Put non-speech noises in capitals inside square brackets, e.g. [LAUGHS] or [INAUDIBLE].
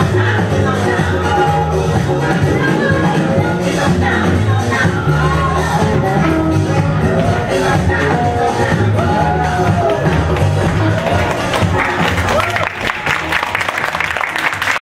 Stop! [LAUGHS]